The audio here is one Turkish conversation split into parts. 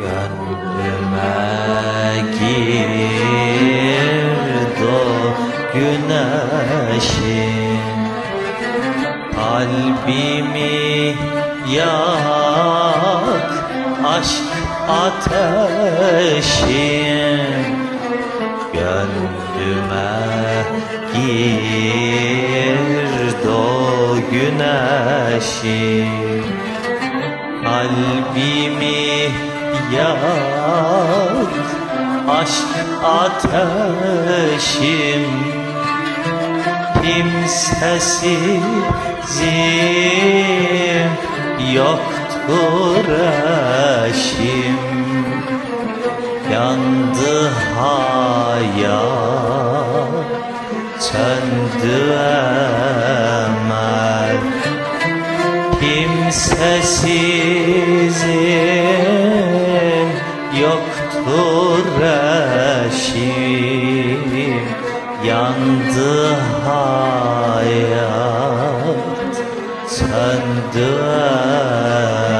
Gönlüme girdi güneşin Kalbimi yak aşk ateşin Gönlüme girdi o güneşin Kalbimi yak aşk ateşim Kimsesizim yoktur eşim. Yandı hayat söndü emel Kimsesizim Yandı hayat söndü emel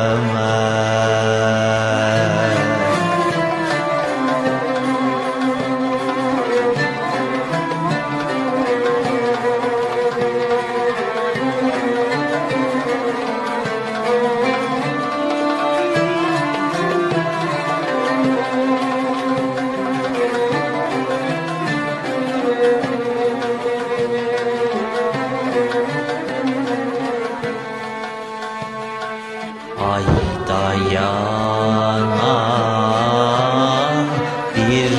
Yanan bir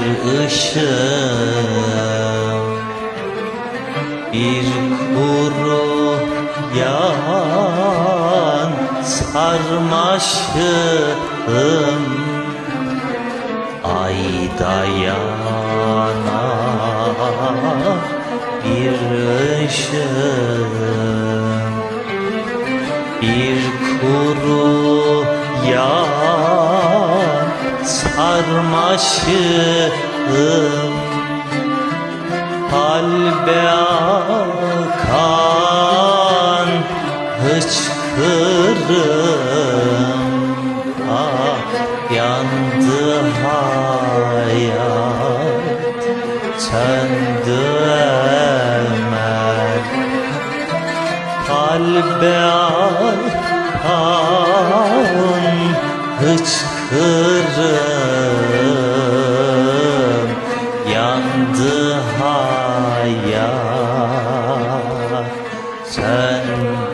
ışığım Bir kuru yan sarmaşığım. Ayda yanan bir ışığım bir sarmaşığım. Kalbe akan hıçkırım Ah yandı hayat söndü emel kalbe akan hıçkırım yandı hayat. Söndü